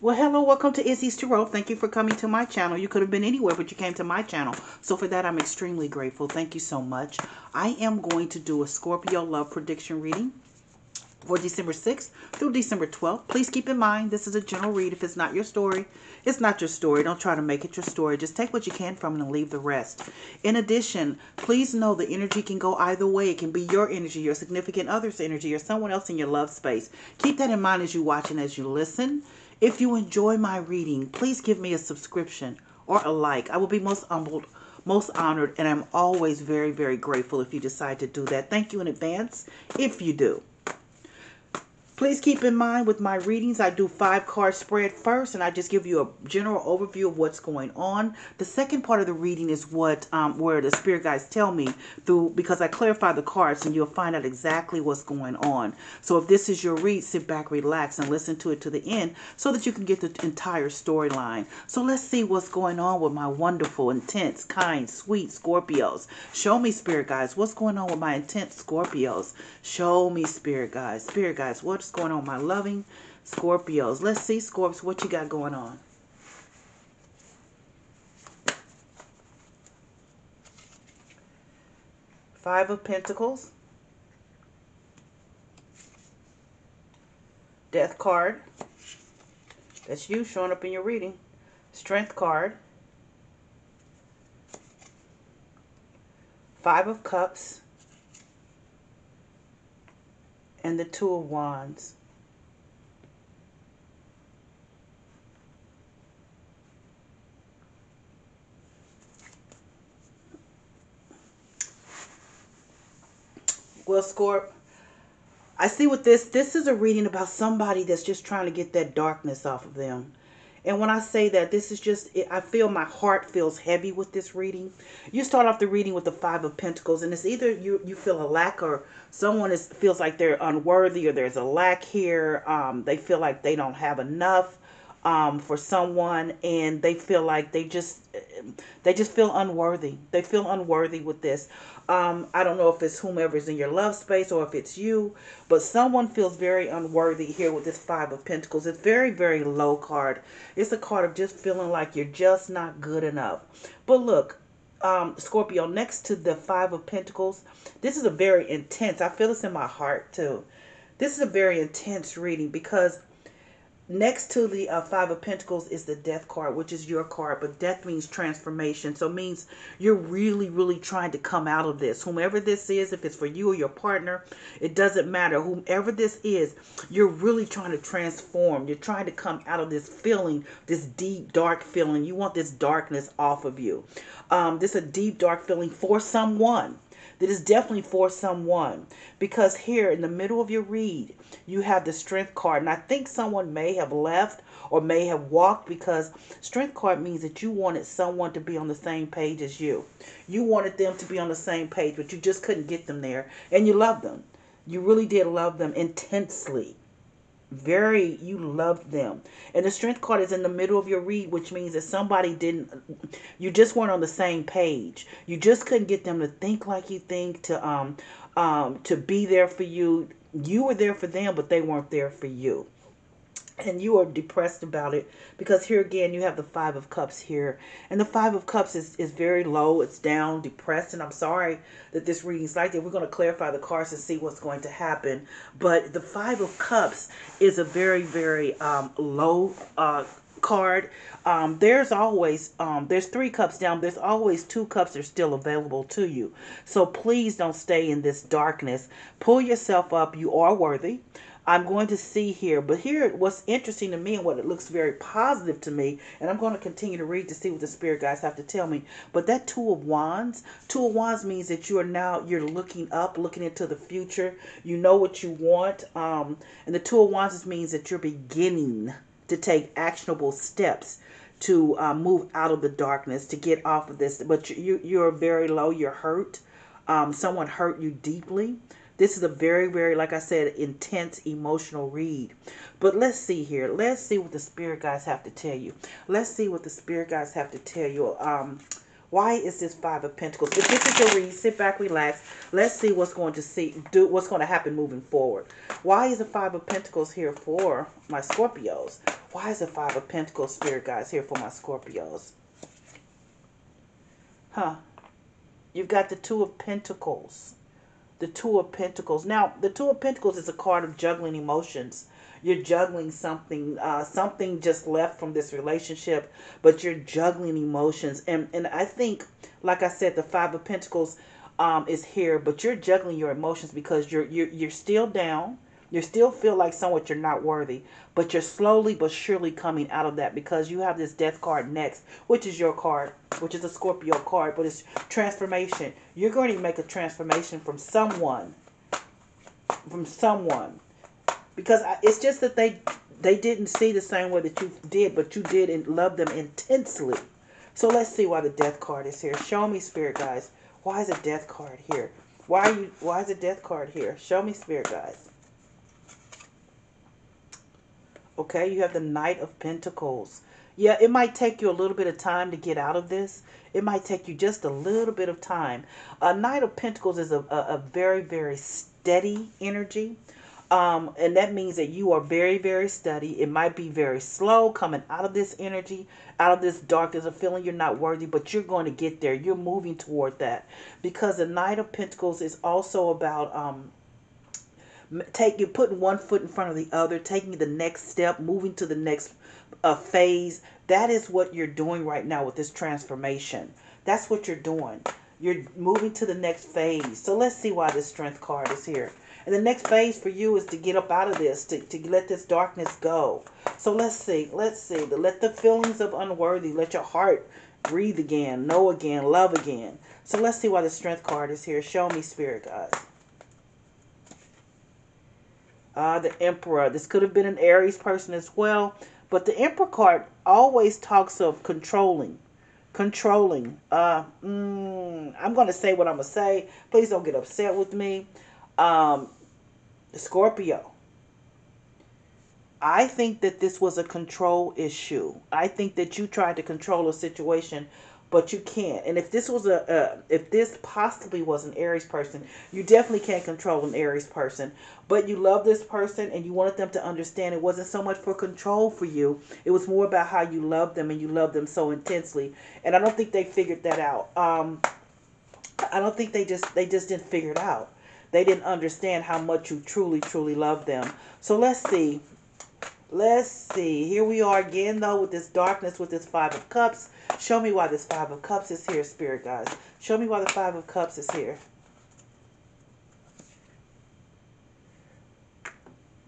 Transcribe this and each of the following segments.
Well, hello, welcome to Izzie's Tarot. Thank you for coming to my channel. You could have been anywhere, but you came to my channel. So for that, I'm extremely grateful. Thank you so much. I am going to do a Scorpio love prediction reading for December 6th through December 12th. Please keep in mind, this is a general read. If it's not your story, it's not your story. Don't try to make it your story. Just take what you can from it and leave the rest. In addition, please know the energy can go either way. It can be your energy, your significant other's energy, or someone else in your love space. Keep that in mind as you watch and as you listen. If you enjoy my reading, please give me a subscription or a like. I will be most humbled most honored and I'm always very, very grateful if you decide to do that. Thank you in advance if you do. Please keep in mind with my readings, I do five card spread first, and I just give you a general overview of what's going on. The second part of the reading is what um, where the spirit guides tell me through because I clarify the cards, and you'll find out exactly what's going on. So if this is your read, sit back, relax, and listen to it to the end so that you can get the entire storyline. So let's see what's going on with my wonderful, intense, kind, sweet Scorpios. Show me, spirit guides, what's going on with my intense Scorpios. Show me, spirit guides, spirit guides, what what's going on, my loving Scorpios. Let's see, Scorps, what you got going on. Five of Pentacles. Death card. That's you showing up in your reading. Strength card. Five of Cups. And the Two of Wands. Well, Scorp, I see with this, this is a reading about somebody that's just trying to get that darkness off of them. And when I say that, this is just, I feel my heart feels heavy with this reading. You start off the reading with the Five of Pentacles, and it's either you, you feel a lack or someone is feels like they're unworthy or there's a lack here. Um, they feel like they don't have enough um, for someone and they feel like they just they just feel unworthy. They feel unworthy with this. Um, i don't know if it's whomever's in your love space or if it's you but someone feels very unworthy here with this five of pentacles. It's very very low card. It's a card of just feeling like you're just not good enough. But look um, Scorpio, next to the Five of Pentacles, this is a very intense, I feel this in my heart too. This is a very intense reading because Next to the uh, Five of Pentacles is the Death card, which is your card, but death means transformation. So it means you're really, really trying to come out of this. Whomever this is, if it's for you or your partner, it doesn't matter. Whomever this is, you're really trying to transform. You're trying to come out of this feeling, this deep, dark feeling. You want this darkness off of you. Um, this is a deep, dark feeling for someone that is definitely for someone. Because here in the middle of your read you have the strength card. And i think someone may have left or may have walked because strength card means that you wanted someone to be on the same page as you. You wanted them to be on the same page but you just couldn't get them there. And you loved them. You really did love them intensely very you loved them. And the strength card is in the middle of your read which means that somebody didn't you just weren't on the same page. You just couldn't get them to think like you think to um um to be there for you. You were there for them but they weren't there for you and you are depressed about it because here again you have the five of cups here. And the five of cups is, is very low it's down depressed and i'm sorry that this reading is like that. We're going to clarify the cards and see what's going to happen. But the five of cups is a very very um, low uh, card. Um, there's always um, there's three cups down there's always two cups that are still available to you. So please don't stay in this darkness. Pull yourself up you are worthy I'm going to see here. But here, what's interesting to me and what it looks very positive to me, and I'm going to continue to read to see what the spirit guys have to tell me. But that Two of Wands, Two of Wands means that you are now, you're looking up, looking into the future. You know what you want. Um, and the Two of Wands means that you're beginning to take actionable steps to uh, move out of the darkness, to get off of this. But you, you're very low, you're hurt. Um, someone hurt you deeply. This is a very, very, like I said, intense emotional read. But let's see here. Let's see what the spirit guys have to tell you. Let's see what the spirit guys have to tell you. Um, Why is this Five of Pentacles? If this is your read, sit back, relax. Let's see what's going to see do what's going to happen moving forward. Why is the Five of Pentacles here for my Scorpios? Why is the Five of Pentacles, Spirit guys here for my Scorpios? Huh. You've got the Two of Pentacles. The Two of Pentacles. Now, the Two of Pentacles is a card of juggling emotions. You're juggling something uh, something just left from this relationship but you're juggling emotions. And and i think like i said the five of pentacles um, is here but you're juggling your emotions because you're you're, you're still down you still feel like somewhat you're not worthy but you're slowly but surely coming out of that because you have this death card next which is your card which is a scorpio card but it's transformation you're going to make a transformation from someone from someone because it's just that they they didn't see the same way that you did, but you did and love them intensely. So let's see why the death card is here. Show me, spirit guys. Why is a death card here? Why are you? Why is a death card here? Show me, spirit guys. Okay, you have the Knight of Pentacles. Yeah, it might take you a little bit of time to get out of this. It might take you just a little bit of time. A Knight of Pentacles is a, a, a very, very steady energy. Um, and that means that you are very, very steady. It might be very slow coming out of this energy, out of this darkness, a feeling you're not worthy, but you're going to get there. You're moving toward that. Because the Knight of Pentacles is also about um, take you putting one foot in front of the other, taking the next step, moving to the next uh, phase. That is what you're doing right now with this transformation. That's what you're doing. You're moving to the next phase. So let's see why this strength card is here. And the next phase for you is to get up out of this, to, to let this darkness go. So let's see, let's see. Let the feelings of unworthy, let your heart breathe again, know again, love again. So let's see why the strength card is here. Show me, spirit guys. Uh, the Emperor. This could have been an Aries person as well. But the Emperor card always talks of controlling. Controlling. Uh, mm, I'm going to say what I'm going to say. Please don't get upset with me. Um, Scorpio. I think that this was a control issue. I think that you tried to control a situation, but you can't. And if this was a, if this possibly was an Aries person, you definitely can't control an Aries person. But you love this person and you wanted them to understand it wasn't so much for control for you. It was more about how you love them and you love them so intensely. And I don't think they figured that out. Um, I don't think they just they just didn't figure it out. They didn't understand how much you truly, truly love them. So let's see. Let's see. Here we are again, though, with this darkness, with this Five of Cups. Show me why this Five of Cups is here, Spirit guys. Show me why the Five of Cups is here.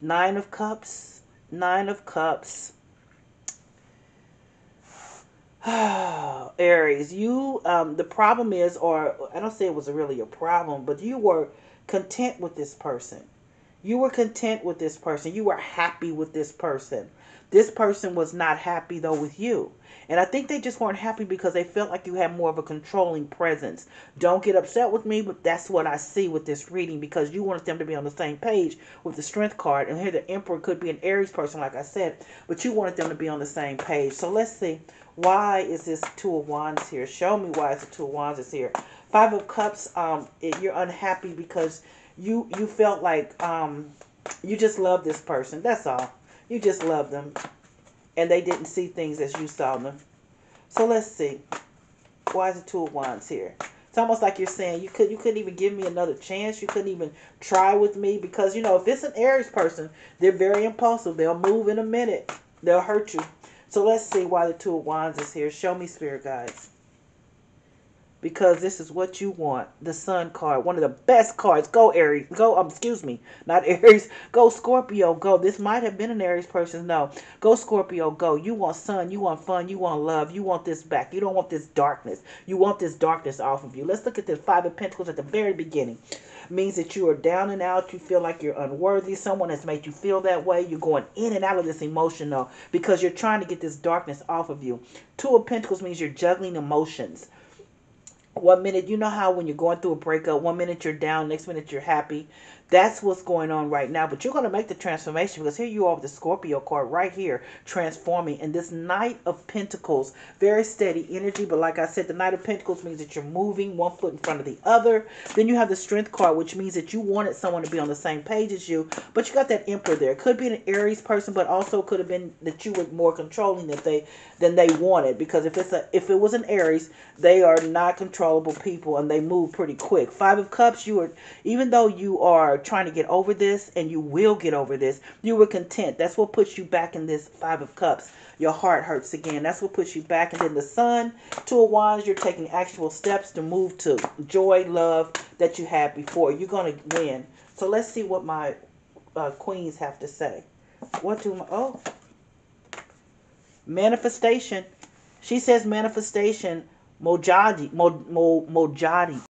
Nine of Cups. Nine of Cups. Aries, you, um, the problem is, or I don't say it was really a problem, but you were content with this person. You were content with this person. You were happy with this person. This person was not happy though with you. And I think they just weren't happy because they felt like you had more of a controlling presence. Don't get upset with me, but that's what I see with this reading because you wanted them to be on the same page with the strength card. And here the emperor could be an Aries person, like I said, but you wanted them to be on the same page. So let's see. Why is this Two of Wands here? Show me why it's the Two of Wands is here. Five of Cups, um, it, you're unhappy because you you felt like um, you just love this person. That's all. You just love them, and they didn't see things as you saw them. So let's see. Why is the Two of Wands here? It's almost like you're saying you could you couldn't even give me another chance. You couldn't even try with me because you know if it's an Aries person, they're very impulsive. They'll move in a minute. They'll hurt you. So let's see why the Two of Wands is here. Show me, Spirit guides because this is what you want. The Sun card, one of the best cards. Go Aries. Go, um, excuse me, not Aries. Go Scorpio. Go. This might have been an Aries person. No. Go Scorpio. Go. You want sun. You want fun. You want love. You want this back. You don't want this darkness. You want this darkness off of you. Let's look at the Five of Pentacles at the very beginning. Means that you are down and out. You feel like you're unworthy. Someone has made you feel that way. You're going in and out of this emotion though because you're trying to get this darkness off of you. Two of Pentacles means you're juggling emotions one minute you know how when you're going through a breakup one minute you're down next minute you're happy That's what's going on right now. But you're going to make the transformation because here you are with the Scorpio card right here, transforming. And this Knight of Pentacles, very steady energy. But like I said, the Knight of Pentacles means that you're moving one foot in front of the other. Then you have the Strength card, which means that you wanted someone to be on the same page as you. But you got that Emperor there. It could be an Aries person, but also could have been that you were more controlling than they than they wanted. Because if it's a if it was an Aries, they are not controllable people and they move pretty quick. Five of Cups, you are even though you are trying to get over this and you will get over this, you were content. That's what puts you back in this Five of Cups. Your heart hurts again. That's what puts you back. And then the Sun, Two of Wands, you're taking actual steps to move to joy, love that you had before. You're going to win. So let's see what my uh, queens have to say. What do my, oh, manifestation. She says manifestation, mojadi, mo, mo, mojadi.